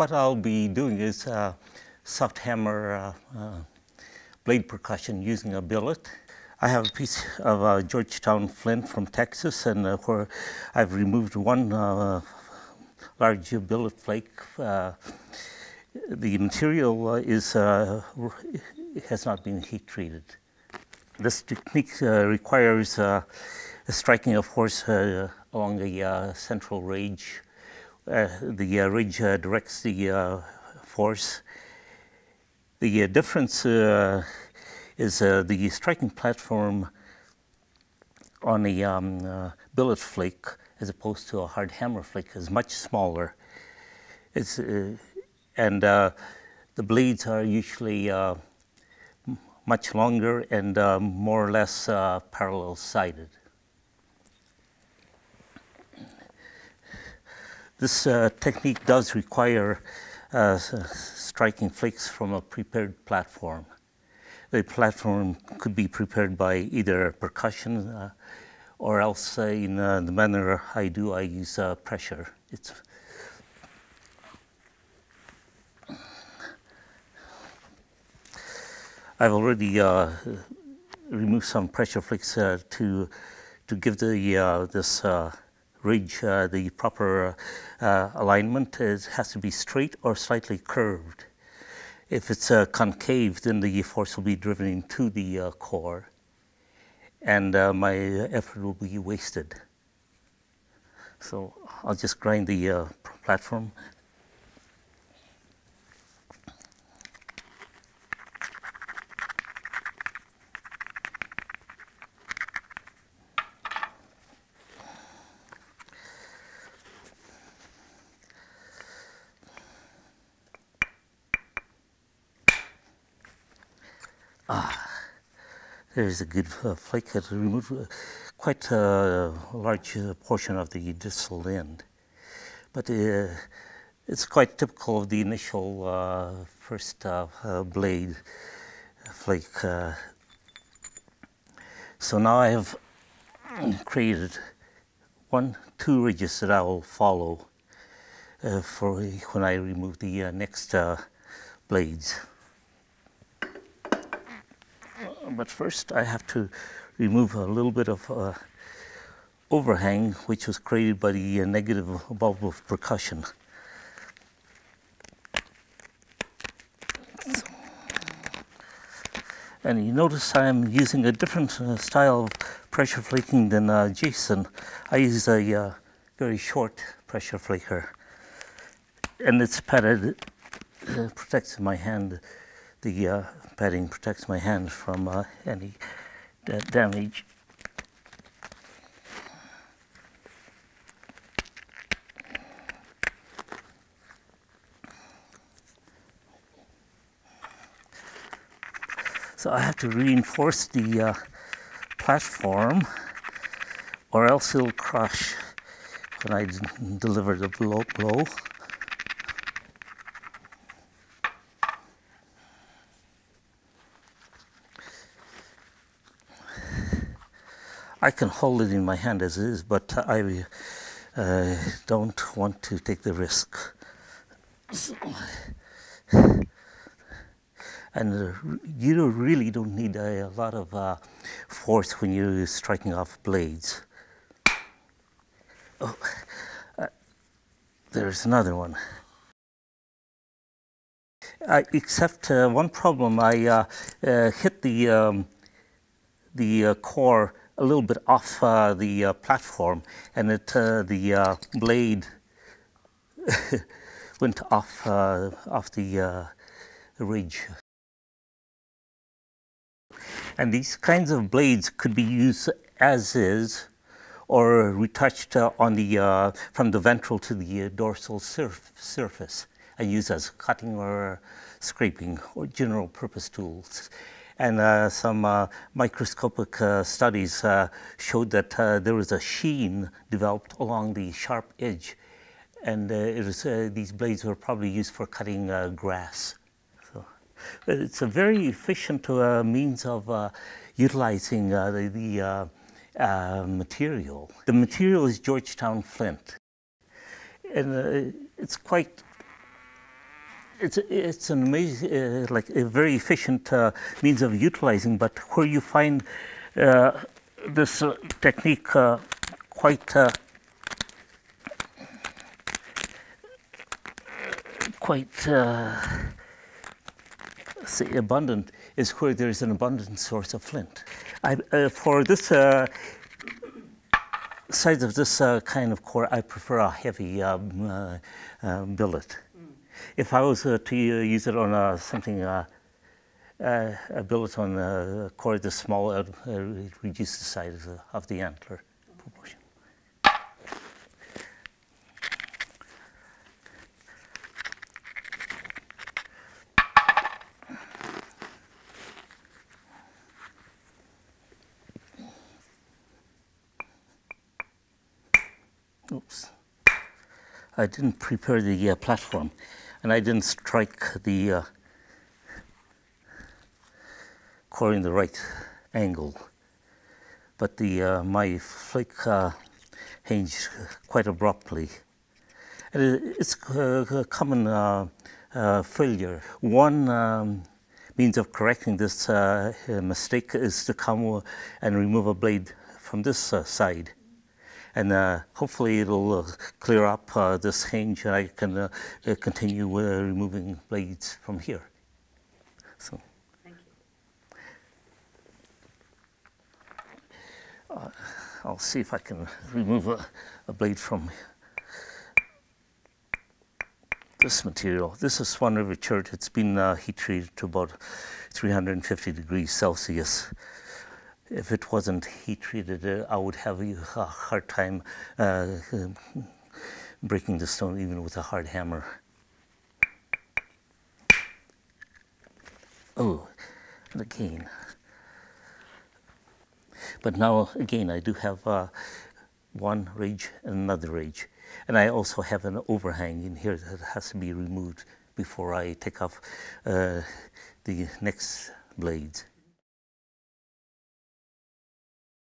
what I'll be doing is uh, soft hammer uh, uh, blade percussion using a billet. I have a piece of uh, Georgetown flint from Texas, and uh, where I've removed one uh, large billet flake. Uh, the material is has not been heat treated. This technique requires striking a force along the central ridge the uh, ridge uh, directs the force. The difference is the striking platform on a um, billet flake as opposed to a hard hammer flake is much smaller. It's, and the blades are usually much longer and uh, more or less uh, parallel sided. This uh, technique does require uh, striking flakes from a prepared platform. The platform could be prepared by either percussion uh, or else uh, in uh, the manner I do, I use uh, pressure. It's I've already removed some pressure flakes to to give the this ridge uh, the proper uh, alignment. It has to be straight or slightly curved. If it's uh, concave, then the force will be driven into the core and my effort will be wasted. So I'll just grind the platform Ah, there's a good uh, flake that removed uh, quite a large uh, portion of the distal end. But uh, it's quite typical of the initial uh, first uh, blade flake. so now I have created one, two ridges that I will follow for when I remove the next blades but first I have to remove a little bit of uh, overhang which was created by the uh, negative bulb of percussion. And you notice I'm using a different uh, style of pressure flaking than uh, Jason. I use a uh, very short pressure flaker and it's padded, uh, protects my hand the uh, padding protects my hands from uh, any damage. So I have to reinforce the uh, platform or else it'll crush when I deliver the blow. blow. I can hold it in my hand as is, but I uh, don't want to take the risk. and uh, you really don't need a, a lot of uh, force when you're striking off blades. Oh, uh, there's another one. except uh, one problem, I uh, hit the um, the core a little bit off uh, the uh, platform and it, uh, the uh, blade went off, uh, off the uh, ridge. And these kinds of blades could be used as is or retouched on the, from the ventral to the dorsal surf surface and used as cutting or scraping or general purpose tools and uh, some uh, microscopic uh, studies showed that there was a sheen developed along the sharp edge and was, these blades were probably used for cutting grass. So it's a very efficient means of utilizing the, the uh, material. The material is Georgetown flint. And uh, it's quite it's it's an amazing, uh, like a very efficient uh, means of utilizing. But where you find uh, this uh, technique uh, quite uh, quite say abundant is where there is an abundant source of flint. I, for this size of this kind of core, I prefer a heavy um, billet. If I was uh, to uh, use it on uh, something, uh, uh, billet on a core this small, uh, reduce the size of the, of the antler proportion. Oops. I didn't prepare the uh, platform and I didn't strike the uh, core in the right angle. But the uh, my flake uh, hinged quite abruptly. And it's a, common uh, uh, failure. One um, means of correcting this uh, mistake is to come and remove a blade from this side and uh, hopefully it'll uh, clear up uh, this hinge and I can uh, uh, continue uh, removing blades from here. So Thank you. I'll see if I can remove a, a blade from this material. This is Swan River Chert. It's been uh, heat treated to about 350 degrees Celsius. If it wasn't heat treated, uh, I would have a hard time uh, breaking the stone even with a hard hammer. Oh, and again. But now, again, I do have uh, one ridge and another ridge. And I also have an overhang in here that has to be removed before I take off uh, the next blades.